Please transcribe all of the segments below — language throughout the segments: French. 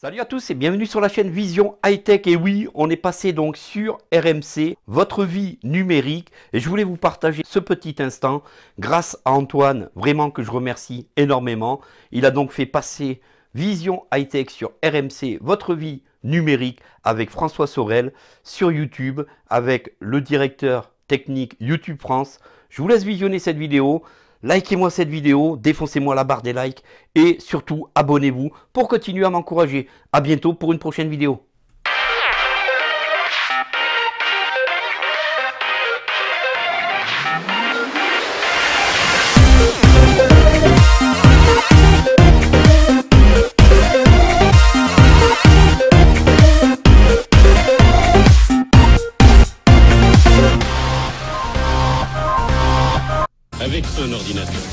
Salut à tous et bienvenue sur la chaîne Vision High Tech. Et oui, on est passé donc sur RMC, votre vie numérique. Et je voulais vous partager ce petit instant grâce à Antoine, vraiment que je remercie énormément. Il a donc fait passer Vision High Tech sur RMC, votre vie numérique avec François Sorel sur YouTube, avec le directeur technique YouTube France. Je vous laisse visionner cette vidéo. Likez-moi cette vidéo, défoncez-moi la barre des likes et surtout abonnez-vous pour continuer à m'encourager. A bientôt pour une prochaine vidéo.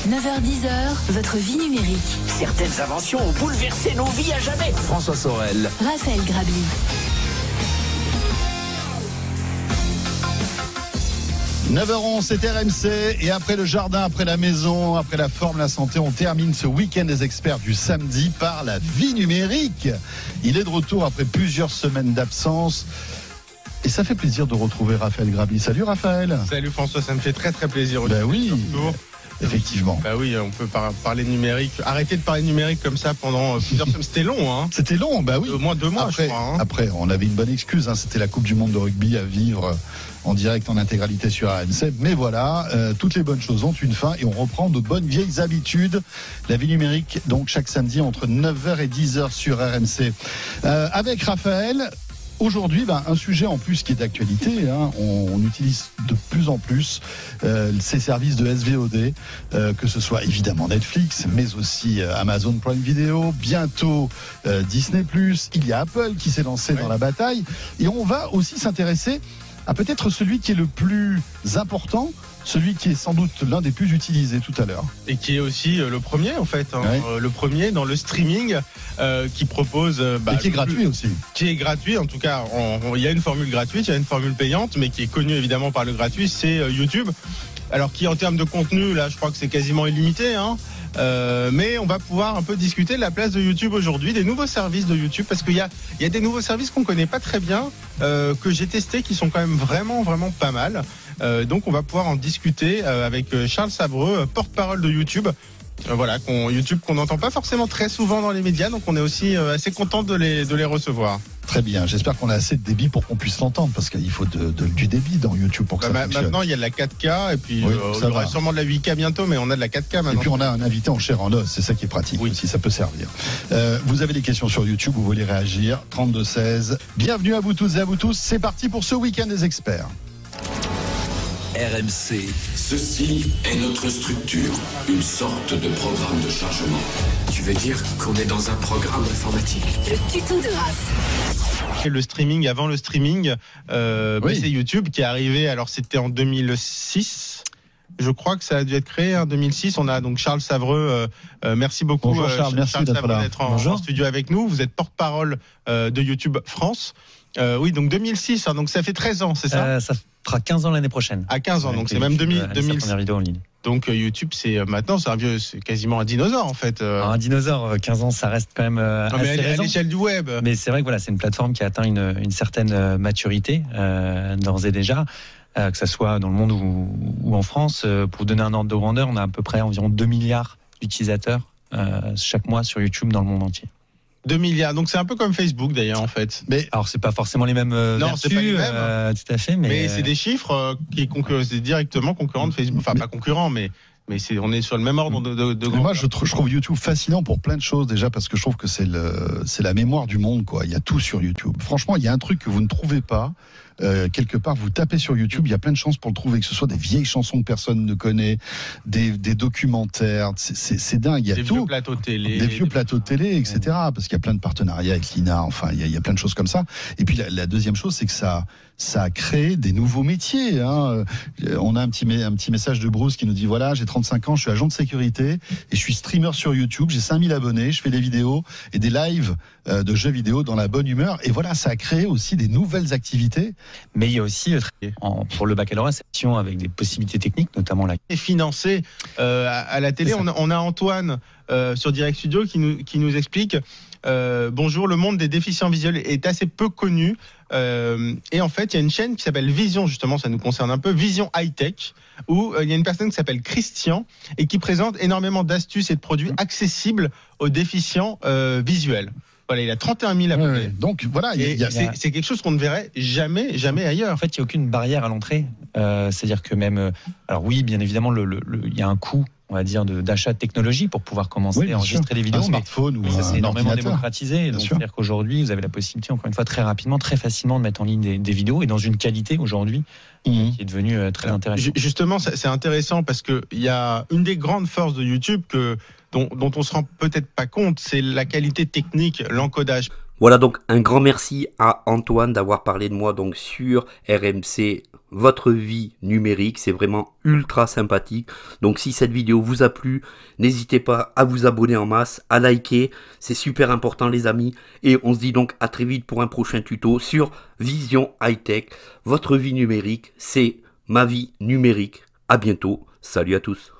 9h10h, votre vie numérique. Certaines inventions ont bouleversé nos vies à jamais. François Sorel. Raphaël Grabi. « 9h11, c'est RMC. Et après le jardin, après la maison, après la forme, la santé, on termine ce week-end des experts du samedi par la vie numérique. Il est de retour après plusieurs semaines d'absence. Et ça fait plaisir de retrouver Raphaël Grabi. Salut Raphaël. Salut François, ça me fait très très plaisir. Ben oui, Retour. Effectivement. Bah oui, on peut par- parler numérique. Arrêtez de parler numérique comme ça pendant euh, plusieurs semaines. C'était long, hein. C'était long, bah oui. Au moins deux mois, après, je crois. hein. après, on avait une bonne excuse. hein. C'était la Coupe du Monde de rugby à vivre euh, en direct, en intégralité sur RMC. Mais voilà, euh, toutes les bonnes choses ont une fin et on reprend de bonnes vieilles habitudes. La vie numérique, donc chaque samedi entre 9h et 10h sur RMC. Euh, avec Raphaël. Aujourd'hui, ben, un sujet en plus qui est d'actualité. hein. On, on utilise de plus en plus euh, ces services de SVOD, euh, que ce soit évidemment Netflix, mais aussi euh, Amazon Prime Video, bientôt euh, Disney+. Il y a Apple qui s'est lancé dans la bataille. Et on va aussi s'intéresser à peut-être celui qui est le plus important, celui qui est sans doute l'un des plus utilisés tout à l'heure. Et qui est aussi euh, le premier, en fait. hein. Ouais. Euh, le premier dans le streaming euh, qui propose. bah, et qui est gratuit plus- aussi. Qui est gratuit, en tout cas. Il y a une formule gratuite, il y a une formule payante, mais qui est connue évidemment par le gratuit, c'est YouTube. Alors qui en termes de contenu, là, je crois que c'est quasiment illimité. Hein. Euh, mais on va pouvoir un peu discuter de la place de YouTube aujourd'hui, des nouveaux services de YouTube, parce qu'il y a, il y a des nouveaux services qu'on connaît pas très bien, euh, que j'ai testés, qui sont quand même vraiment, vraiment pas mal. Euh, donc on va pouvoir en discuter avec Charles Sabreux, porte-parole de YouTube. Voilà, qu'on, YouTube qu'on n'entend pas forcément très souvent dans les médias, donc on est aussi assez content de les, de les recevoir. Très bien. J'espère qu'on a assez de débit pour qu'on puisse l'entendre, parce qu'il faut de- de- du débit dans YouTube pour que Bah, ça fonctionne. maintenant, il y a de la 4K et puis Oui, euh, ça il y aura va. sûrement de la 8K bientôt, mais on a de la 4K Et maintenant. puis on a un invité en chair en os, c'est ça qui est pratique Oui. aussi, ça peut servir. Euh, vous avez des questions sur YouTube, vous voulez réagir, 32-16. Bienvenue à vous tous et à vous tous, c'est parti pour ce week-end des experts. RMC. Ceci est notre structure, une sorte de programme de chargement. Tu veux dire qu'on est dans un programme informatique? Le tuto de Raph. Le streaming, avant le streaming, euh, bah, Oui. c'est YouTube qui est arrivé. Alors c'était en 2006. Je crois que ça a dû être créé en 2006. On a donc Charles Savreux. euh, euh, merci beaucoup, Bonjour Charles, merci Savreux, d'être en, studio avec nous. Vous êtes porte-parole de YouTube France. Oui, donc 2006. hein, donc ça fait 13 ans, c'est ça? Ça fera 15 ans l'année prochaine. À 15 ans. Donc c'est même YouTube, 2000, euh, sa 2006. première vidéo en ligne. Donc euh, YouTube, c'est euh, maintenant, c'est un vieux, c'est quasiment un dinosaure en fait. euh. Alors, un dinosaure, euh, 15 ans, ça reste quand même mais à, l'échelle du web. Mais c'est vrai que voilà, c'est une plateforme qui a atteint une, une certaine maturité euh, d'ores et déjà, euh, que ce soit dans le monde ou, ou en France. Euh, pour vous donner un ordre de grandeur, on a à peu près environ 2 milliards d'utilisateurs chaque mois sur YouTube dans le monde entier. 2 milliards. Donc c'est un peu comme Facebook d'ailleurs en fait. Mais Alors c'est pas forcément les mêmes euh, Non, vertus, c'est pas les mêmes. euh, tout à fait, mais, Mais, c'est des chiffres euh, qui c'est directement concurrent de Facebook. Enfin, pas concurrent, mais, mais c'est, on est sur le même ordre de, de, de Mais moi, je, trou- je trouve YouTube fascinant pour plein de choses. Déjà, parce que je trouve que c'est le, c'est la mémoire du monde, quoi. Il y a tout sur YouTube. Franchement, il y a un truc que vous ne trouvez pas. Euh, quelque part, vous tapez sur YouTube, il y a plein de chances pour le trouver, que ce soit des vieilles chansons que personne ne connaît, des, des documentaires. C'est, dingue. Il y a Des tout. vieux plateaux télé. des vieux plateaux de télé, etc. Parce qu'il y a plein de partenariats avec l'INA, enfin, il y, a, il y a plein de choses comme ça. Et puis la, la deuxième chose, c'est que ça, ça a créé des nouveaux métiers. Hein. Euh, On a un petit, un petit message de Bruce qui nous dit voilà, j'ai 35 ans, je suis agent de sécurité et je suis streamer sur YouTube, j'ai 5000 abonnés, je fais des vidéos et des lives euh, de jeux vidéo dans la bonne humeur. Et voilà, ça a créé aussi des nouvelles activités Mais il y a aussi, euh, en- pour le baccalauréat, option avec des possibilités techniques, notamment la est financé euh, à, à la télé. On a, on a Antoine euh, sur Direct Studio qui nous, qui nous explique euh, Bonjour, le monde des déficients visuels est assez peu connu. Et en fait, il y a une chaîne qui s'appelle Vision, justement, ça nous concerne un peu, Vision High Tech, où il y a une personne qui s'appelle Christian et qui présente énormément d'astuces et de produits accessibles aux déficients visuels. Voilà, il a 31 000 Ouais, abonnés. ouais. Donc voilà, il y a- Et il y a- c'est c'est quelque chose qu'on ne verrait jamais, jamais ailleurs. En fait, il n'y a aucune barrière à l'entrée. Euh, C'est-à-dire que même, euh, alors oui, bien évidemment, le- le- le- il y a un coût, on va dire, de- d'achat de technologie pour pouvoir commencer Oui, à enregistrer des un vidéos. Mais smartphone ou mais ça s'est un énormément démocratisé. C'est-à-dire qu'aujourd'hui, vous avez la possibilité, encore une fois, très rapidement, très facilement de mettre en ligne des, des vidéos et dans une qualité aujourd'hui Mhm. qui est devenue euh, très intéressante. Justement, c'est c'est intéressant parce que il y a une des grandes forces de YouTube que dont, dont on se rend peut-être pas compte, c'est la qualité technique, l'encodage. Voilà donc un grand merci à Antoine d'avoir parlé de moi donc sur RMC votre vie numérique, c'est vraiment ultra sympathique. Donc si cette vidéo vous a plu, n'hésitez pas à vous abonner en masse, à liker, c'est super important les amis et on se dit donc à très vite pour un prochain tuto sur Vision High Tech. Votre vie numérique, c'est ma vie numérique. À bientôt. Salut à tous.